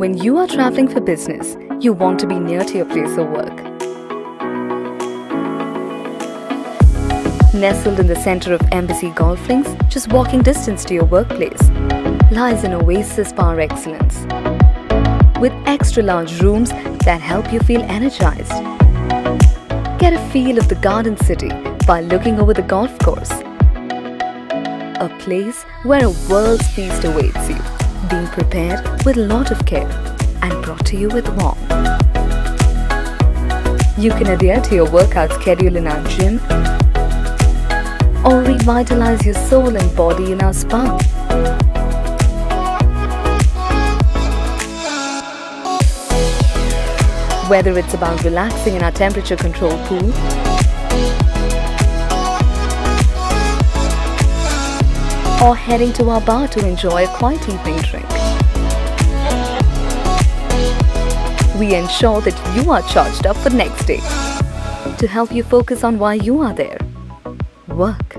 When you are traveling for business, you want to be near to your place of work. Nestled in the center of Embassy Golf Links, just walking distance to your workplace, lies an oasis par excellence. With extra large rooms that help you feel energized. Get a feel of the garden city by looking over the golf course. A place where a world's feast awaits you, being prepared with a lot of care and brought to you with warmth. You can adhere to your workout schedule in our gym or revitalize your soul and body in our spa. Whether it's about relaxing in our temperature controlled pool, or heading to our bar to enjoy a quiet evening drink. We ensure that you are charged up for next day to help you focus on why you are there. Work.